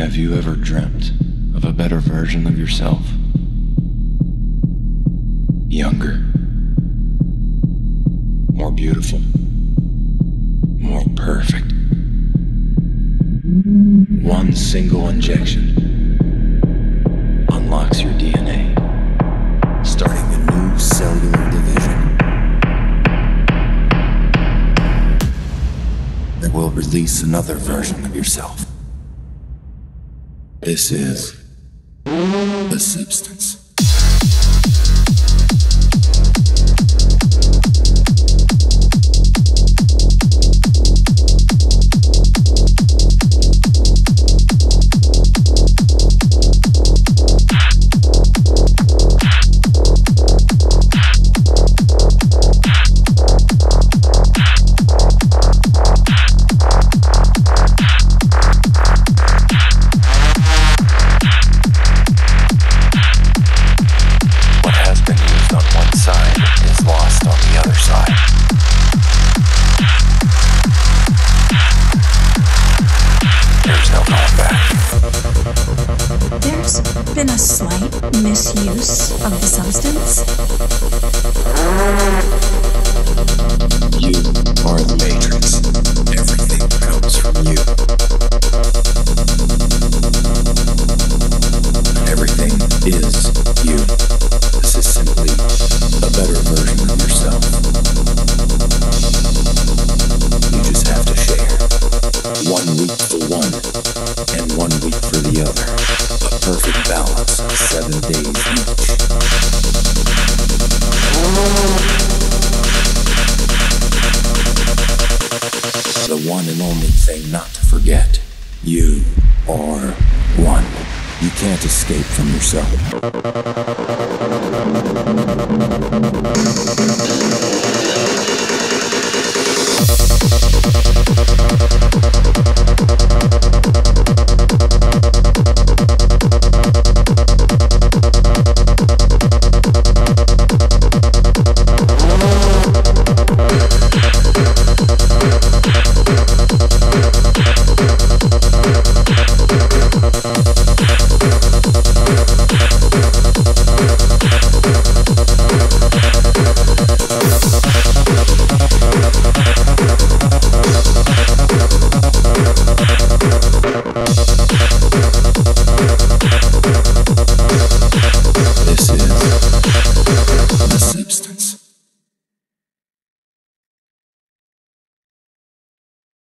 Have you ever dreamt of a better version of yourself? Younger, more beautiful, more perfect. One single injection unlocks your DNA, starting a new cellular division that will release another version of yourself. This is the substance. Been a slight misuse of the substance. You are the Matrix. Everything comes from you. Everything is you. This is simply a better version of yourself. You just have to share. One week for one, and one week for the other. Perfect balance seven days each. The one and only thing not to forget. You are one. You can't escape from yourself.